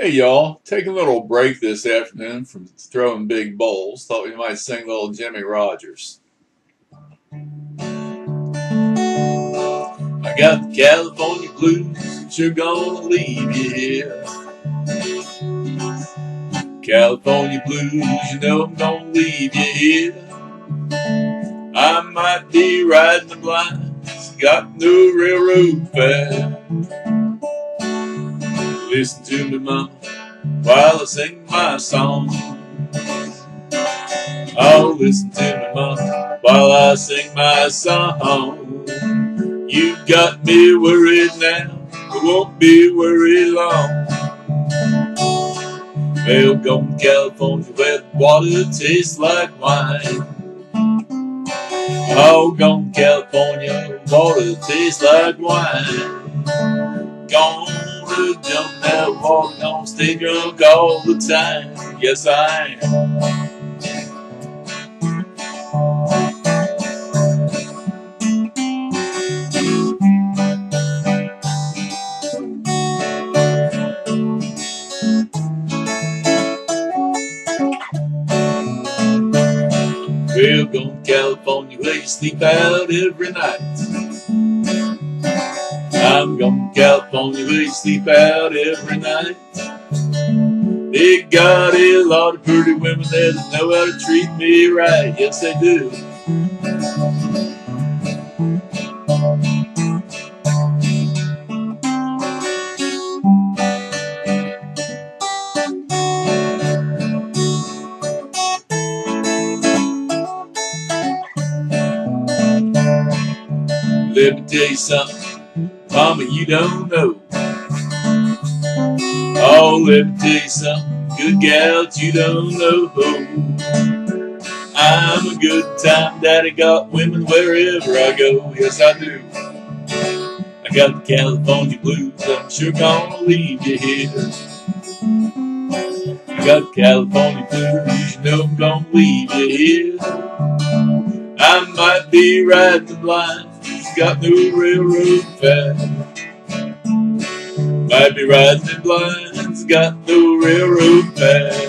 Hey y'all, take a little break this afternoon from throwing big bowls. Thought we might sing little Jimmie Rodgers. I got the California blues, you're gonna leave you here. California blues, you know I'm gonna leave you here. I might be riding the blinds, got no railroad fare. Listen to me, mama, while I sing my song. Oh, listen to me, mama, while I sing my song. You got me worried now, I won't be worried long. To California where the water tastes like wine. Oh, to California, water tastes like wine. Gonna jump that water, gonna stay drunk all the time. Yes, I am. We're California where you sleep out every night. Going California where you sleep out every night. They got a lot of pretty women that know how to treat me right. Yes, they do. Let me tell you something, Mama, you don't know. Oh, let me tell you something, good gals, you don't know. I'm a good time daddy, got women wherever I go. Yes, I do. I got the California blues, I'm sure gonna leave you here. I got the California blues, you know I'm gonna leave you here. I might be riding the line, got no railroad fare. Might be riding the blinds, got no railroad fare.